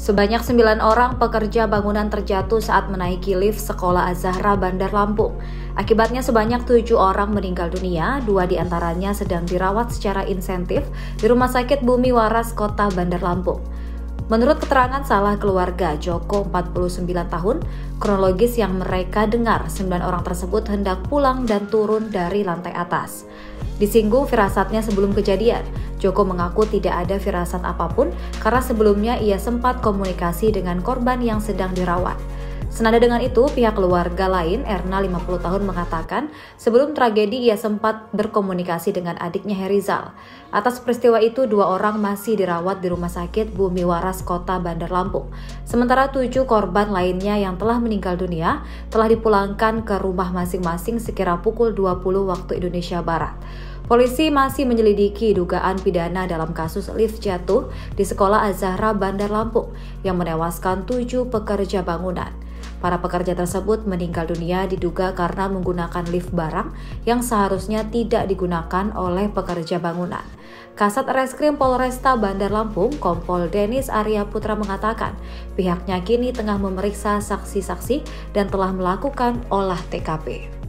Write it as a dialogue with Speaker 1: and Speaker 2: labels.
Speaker 1: Sebanyak sembilan orang pekerja bangunan terjatuh saat menaiki lift Sekolah Azahra Bandar Lampung. Akibatnya sebanyak tujuh orang meninggal dunia, dua di antaranya sedang dirawat secara insentif di Rumah Sakit Bumi Waras Kota Bandar Lampung. Menurut keterangan salah keluarga Joko 49 tahun, kronologis yang mereka dengar, 9 orang tersebut hendak pulang dan turun dari lantai atas. Disinggung firasatnya sebelum kejadian, Joko mengaku tidak ada firasat apa pun karena sebelumnya ia sempat komunikasi dengan korban yang sedang dirawat. Senada dengan itu, pihak keluarga lain, Erna 50 tahun mengatakan, sebelum tragedi ia sempat berkomunikasi dengan adiknya Herizal. Atas peristiwa itu, dua orang masih dirawat di Rumah Sakit Bumi Waras Kota Bandar Lampung. Sementara tujuh korban lainnya yang telah meninggal dunia telah dipulangkan ke rumah masing-masing sekira pukul 20 waktu Indonesia Barat. Polisi masih menyelidiki dugaan pidana dalam kasus lift jatuh di Sekolah Azahra Bandar Lampung yang menewaskan tujuh pekerja bangunan. Para pekerja tersebut meninggal dunia diduga karena menggunakan lift barang yang seharusnya tidak digunakan oleh pekerja bangunan. Kasat Reskrim Polresta Bandar Lampung, Kompol Denis Arya Putra mengatakan, pihaknya kini tengah memeriksa saksi-saksi dan telah melakukan olah TKP.